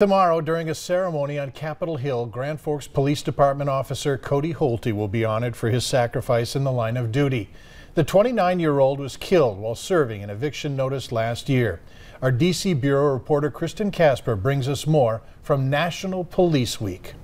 Tomorrow, during a ceremony on Capitol Hill, Grand Forks Police Department officer Cody Holte will be honored for his sacrifice in the line of duty. The 29-year-old was killed while serving an eviction notice last year. Our DC Bureau reporter Kristen Casper brings us more from National Police Week.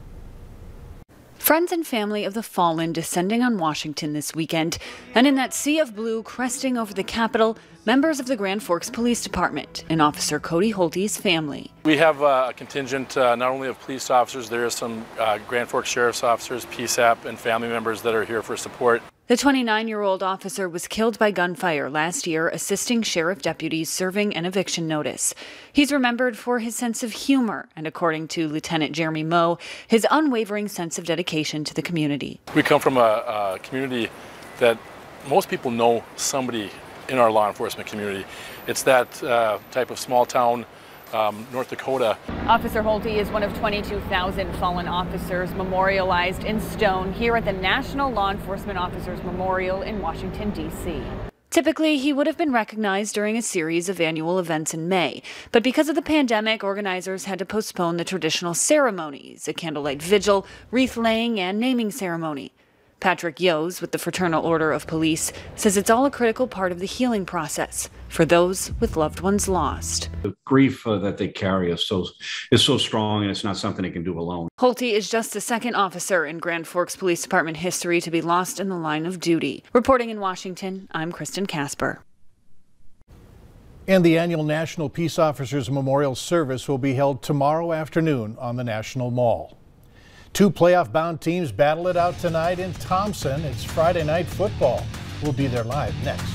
Friends and family of the fallen descending on Washington this weekend, and in that sea of blue cresting over the Capitol, members of the Grand Forks Police Department and Officer Cody Holte's family. We have uh, a contingent uh, not only of police officers, there are some uh, Grand Forks Sheriff's officers, PSAP, and family members that are here for support. The 29 year old officer was killed by gunfire last year, assisting sheriff deputies serving an eviction notice. He's remembered for his sense of humor and, according to Lieutenant Jeremy Moe, his unwavering sense of dedication to the community. We come from a, a community that most people know somebody in our law enforcement community. It's that uh, type of small town um, North Dakota. Officer Holte is one of 22,000 fallen officers memorialized in stone here at the National Law Enforcement Officers Memorial in Washington, D.C. Typically, he would have been recognized during a series of annual events in May, but because of the pandemic, organizers had to postpone the traditional ceremonies a candlelight vigil, wreath laying, and naming ceremony. Patrick Yoes with the Fraternal Order of Police says it's all a critical part of the healing process for those with loved ones lost. The grief uh, that they carry is so is so strong, and it's not something they can do alone. Holte is just the second officer in Grand Forks Police Department history to be lost in the line of duty. Reporting in Washington, I'm Kristen Casper. And the annual National Peace Officers Memorial Service will be held tomorrow afternoon on the National Mall. Two playoff bound teams battle it out tonight in Thompson. It's Friday night football. We'll be there live next.